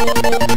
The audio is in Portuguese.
Música